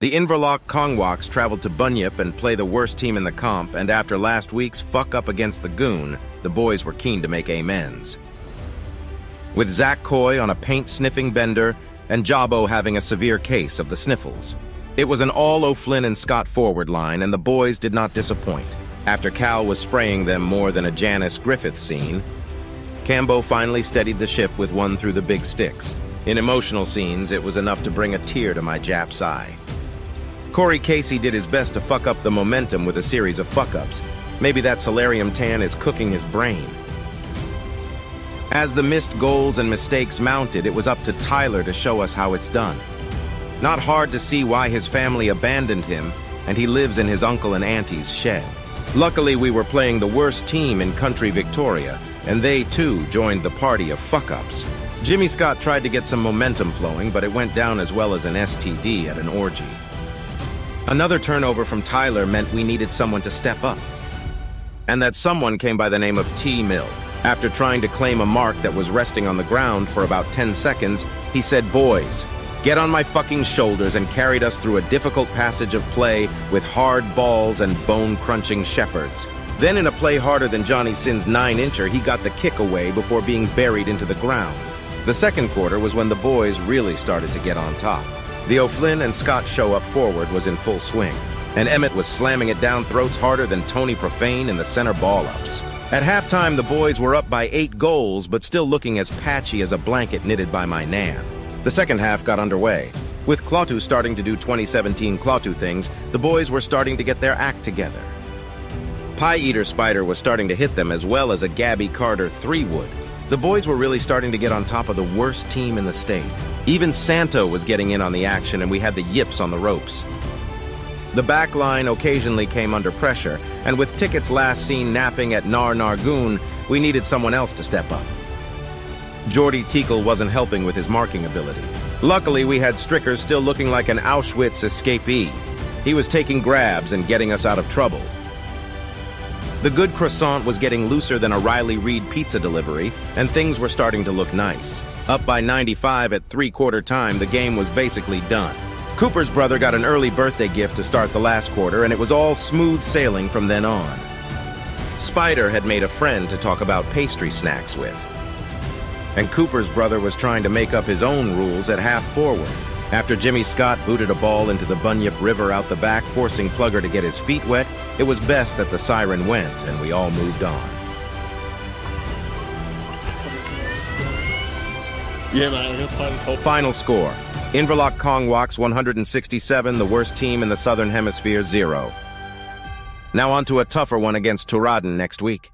The Inverloch Kongwaks traveled to Bunyip and play the worst team in the comp, and after last week's fuck up against the Goon, the boys were keen to make amends. With Zach Coy on a paint-sniffing bender and Jabo having a severe case of the sniffles. It was an all O'Flynn and Scott forward line, and the boys did not disappoint. After Cal was spraying them more than a Janice Griffith scene, Cambo finally steadied the ship with one through the big sticks. In emotional scenes, it was enough to bring a tear to my Jap's eye. Corey Casey did his best to fuck up the momentum with a series of fuck-ups. Maybe that solarium tan is cooking his brain. As the missed goals and mistakes mounted, it was up to Tyler to show us how it's done. Not hard to see why his family abandoned him, and he lives in his uncle and auntie's shed. Luckily, we were playing the worst team in country Victoria, and they too joined the party of fuck-ups. Jimmy Scott tried to get some momentum flowing, but it went down as well as an STD at an orgy. Another turnover from Tyler meant we needed someone to step up. And that someone came by the name of T. Mill. After trying to claim a mark that was resting on the ground for about 10 seconds, he said, Boys, get on my fucking shoulders and carried us through a difficult passage of play with hard balls and bone-crunching shepherds. Then in a play harder than Johnny Sins' 9-incher, he got the kick away before being buried into the ground. The second quarter was when the boys really started to get on top. The O'Flynn and Scott show up forward was in full swing, and Emmett was slamming it down throats harder than Tony Profane in the center ball-ups. At halftime, the boys were up by eight goals, but still looking as patchy as a blanket knitted by my nan. The second half got underway. With Klaatu starting to do 2017 Klaatu things, the boys were starting to get their act together. Pie Eater Spider was starting to hit them as well as a Gabby Carter 3 would. The boys were really starting to get on top of the worst team in the state. Even Santo was getting in on the action, and we had the yips on the ropes. The back line occasionally came under pressure, and with tickets last seen napping at Nar Nargoon, we needed someone else to step up. Jordy Teakle wasn't helping with his marking ability. Luckily, we had Stricker still looking like an Auschwitz escapee. He was taking grabs and getting us out of trouble. The good croissant was getting looser than a Riley Reid pizza delivery, and things were starting to look nice. Up by 95 at three-quarter time, the game was basically done. Cooper's brother got an early birthday gift to start the last quarter, and it was all smooth sailing from then on. Spider had made a friend to talk about pastry snacks with. And Cooper's brother was trying to make up his own rules at half forward. After Jimmy Scott booted a ball into the Bunyip River out the back, forcing Plugger to get his feet wet, it was best that the siren went, and we all moved on. Yeah, man, he'll find his hope. Final score. Inverloch Kongwaks 167, the worst team in the Southern Hemisphere, 0. Now on to a tougher one against Tooradin next week.